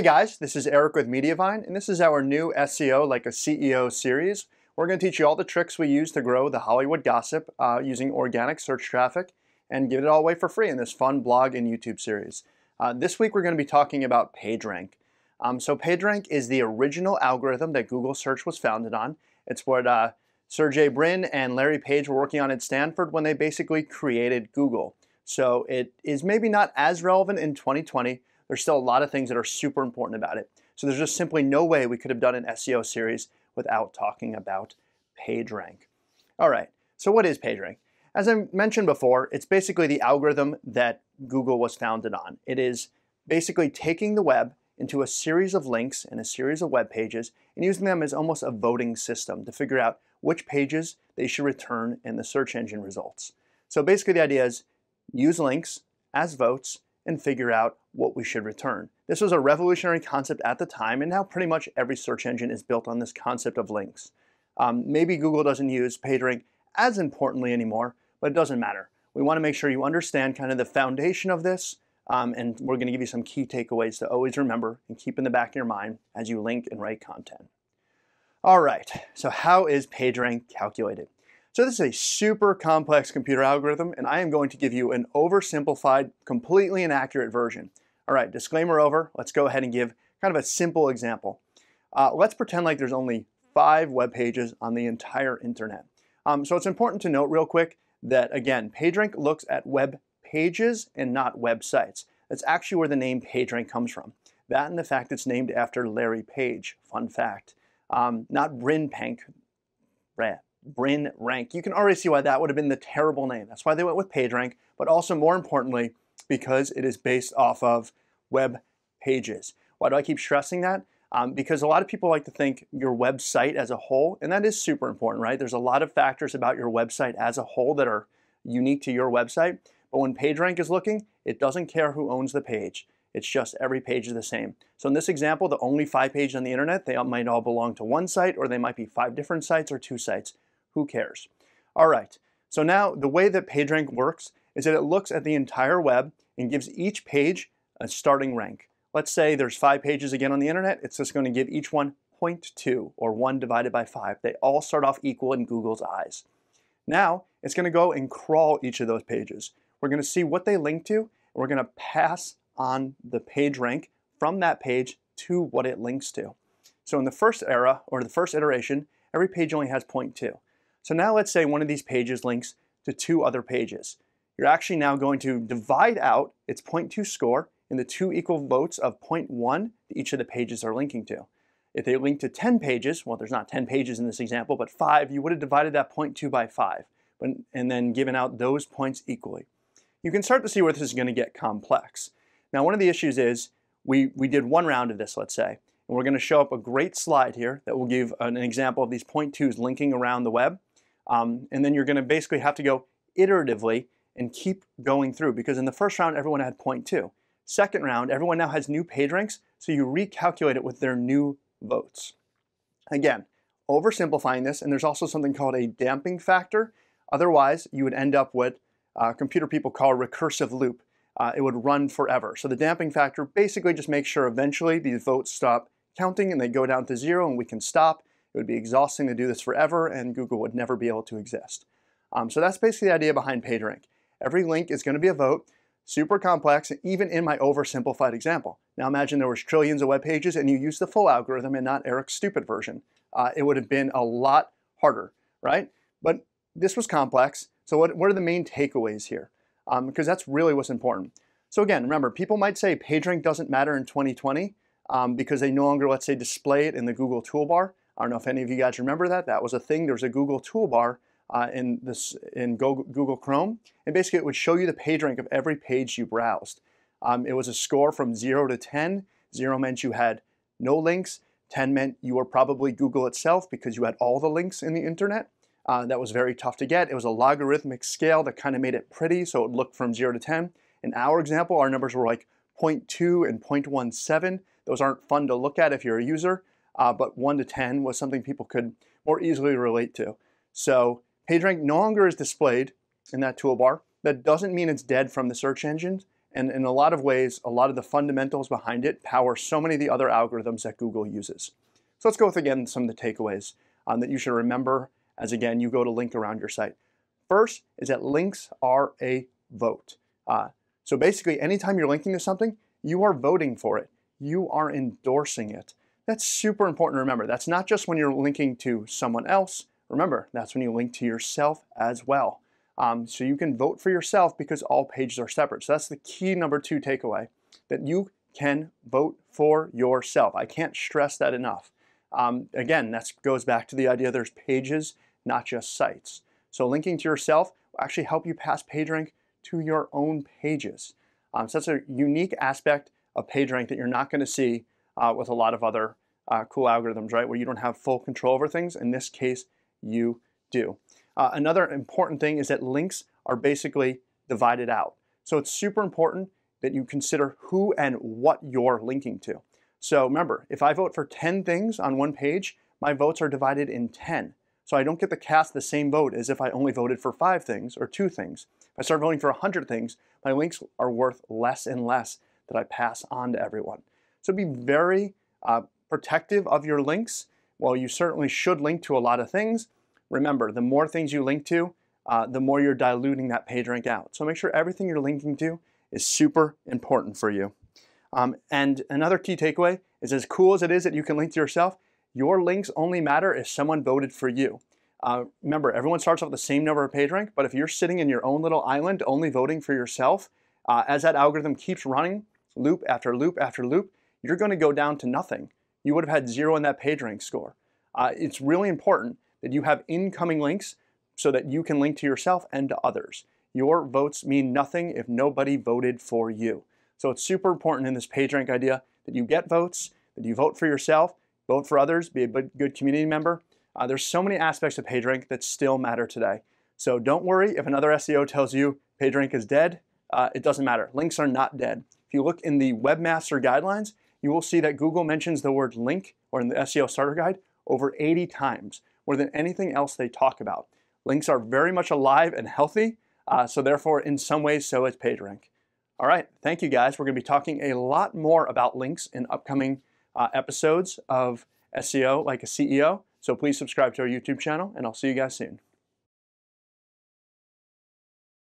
Hey guys, this is Eric with Mediavine, and this is our new SEO like a CEO series. We're going to teach you all the tricks we use to grow the Hollywood gossip uh, using organic search traffic and give it all away for free in this fun blog and YouTube series. Uh, this week we're going to be talking about PageRank. Um, so PageRank is the original algorithm that Google search was founded on. It's what uh, Sergey Brin and Larry Page were working on at Stanford when they basically created Google. So it is maybe not as relevant in 2020. There's still a lot of things that are super important about it. So there's just simply no way we could have done an SEO series without talking about PageRank. All right, so what is PageRank? As I mentioned before, it's basically the algorithm that Google was founded on. It is basically taking the web into a series of links and a series of web pages and using them as almost a voting system to figure out which pages they should return in the search engine results. So basically the idea is use links as votes and figure out what we should return. This was a revolutionary concept at the time and now pretty much every search engine is built on this concept of links. Um, maybe Google doesn't use PageRank as importantly anymore, but it doesn't matter. We want to make sure you understand kind of the foundation of this um, and we're going to give you some key takeaways to always remember and keep in the back of your mind as you link and write content. All right, so how is PageRank calculated? So this is a super complex computer algorithm, and I am going to give you an oversimplified, completely inaccurate version. All right, disclaimer over. Let's go ahead and give kind of a simple example. Uh, let's pretend like there's only five web pages on the entire internet. Um, so it's important to note real quick that, again, PageRank looks at web pages and not websites. That's actually where the name PageRank comes from. That and the fact it's named after Larry Page. Fun fact. Um, not Brin Pank, Brin Rank. You can already see why that would have been the terrible name. That's why they went with PageRank, but also more importantly, because it is based off of web pages. Why do I keep stressing that? Um, because a lot of people like to think your website as a whole, and that is super important, right? There's a lot of factors about your website as a whole that are unique to your website. But when PageRank is looking, it doesn't care who owns the page. It's just every page is the same. So in this example, the only five pages on the internet, they might all belong to one site or they might be five different sites or two sites. Who cares? All right, so now the way that PageRank works is that it looks at the entire web and gives each page a starting rank. Let's say there's five pages again on the internet, it's just going to give each one 0.2 or 1 divided by 5. They all start off equal in Google's eyes. Now, it's going to go and crawl each of those pages. We're going to see what they link to, and we're going to pass on the page rank from that page to what it links to. So in the first era, or the first iteration, every page only has 0.2. So now let's say one of these pages links to two other pages. You're actually now going to divide out its 0.2 score into two equal votes of 0.1 that each of the pages are linking to. If they link to 10 pages, well there's not 10 pages in this example, but 5, you would have divided that 0.2 by 5 but, and then given out those points equally you can start to see where this is going to get complex. Now, one of the issues is we, we did one round of this, let's say, and we're going to show up a great slide here that will give an example of these point twos linking around the web. Um, and then you're going to basically have to go iteratively and keep going through because in the first round, everyone had point two. Second round, everyone now has new page ranks, so you recalculate it with their new votes. Again, oversimplifying this, and there's also something called a damping factor. Otherwise, you would end up with uh, computer people call recursive loop. Uh, it would run forever. So the damping factor basically just makes sure eventually these votes stop counting and they go down to zero and we can stop. It would be exhausting to do this forever and Google would never be able to exist. Um, so that's basically the idea behind PageRank. Every link is going to be a vote, super complex, even in my oversimplified example. Now imagine there was trillions of web pages and you used the full algorithm and not Eric's stupid version. Uh, it would have been a lot harder, right? But this was complex, so what, what are the main takeaways here? Um, because that's really what's important. So again, remember, people might say PageRank doesn't matter in 2020 um, because they no longer, let's say, display it in the Google toolbar. I don't know if any of you guys remember that. That was a thing. There was a Google toolbar uh, in, this, in Google Chrome, and basically it would show you the page rank of every page you browsed. Um, it was a score from 0 to 10. 0 meant you had no links. 10 meant you were probably Google itself because you had all the links in the internet. Uh, that was very tough to get. It was a logarithmic scale that kind of made it pretty, so it looked from 0 to 10. In our example, our numbers were like 0.2 and 0.17. Those aren't fun to look at if you're a user, uh, but 1 to 10 was something people could more easily relate to. So PageRank no longer is displayed in that toolbar. That doesn't mean it's dead from the search engines. And in a lot of ways, a lot of the fundamentals behind it power so many of the other algorithms that Google uses. So let's go with again some of the takeaways um, that you should remember as again you go to link around your site. First is that links are a vote. Uh, so basically, anytime you're linking to something, you are voting for it. You are endorsing it. That's super important to remember. That's not just when you're linking to someone else. Remember, that's when you link to yourself as well. Um, so you can vote for yourself because all pages are separate. So that's the key number two takeaway, that you can vote for yourself. I can't stress that enough. Um, again, that goes back to the idea there's pages, not just sites. So linking to yourself will actually help you pass PageRank to your own pages. Um, so that's a unique aspect of PageRank that you're not going to see uh, with a lot of other uh, cool algorithms, right? Where you don't have full control over things. In this case, you do. Uh, another important thing is that links are basically divided out. So it's super important that you consider who and what you're linking to. So remember, if I vote for 10 things on one page, my votes are divided in 10. So I don't get to cast the same vote as if I only voted for five things or two things. If I start voting for 100 things, my links are worth less and less that I pass on to everyone. So be very uh, protective of your links. While you certainly should link to a lot of things, remember, the more things you link to, uh, the more you're diluting that PageRank out. So make sure everything you're linking to is super important for you. Um, and another key takeaway is as cool as it is that you can link to yourself, your links only matter if someone voted for you. Uh, remember, everyone starts off the same number of PageRank, but if you're sitting in your own little island only voting for yourself, uh, as that algorithm keeps running, loop after loop after loop, you're going to go down to nothing. You would have had zero in that PageRank score. Uh, it's really important that you have incoming links so that you can link to yourself and to others. Your votes mean nothing if nobody voted for you. So it's super important in this PageRank idea that you get votes, that you vote for yourself, vote for others, be a good community member. Uh, there's so many aspects of PageRank that still matter today. So don't worry if another SEO tells you PageRank is dead. Uh, it doesn't matter. Links are not dead. If you look in the Webmaster Guidelines, you will see that Google mentions the word link, or in the SEO Starter Guide, over 80 times, more than anything else they talk about. Links are very much alive and healthy, uh, so therefore, in some ways, so is PageRank. All right, thank you guys. We're going to be talking a lot more about links in upcoming uh, episodes of SEO like a CEO. So please subscribe to our YouTube channel, and I'll see you guys soon.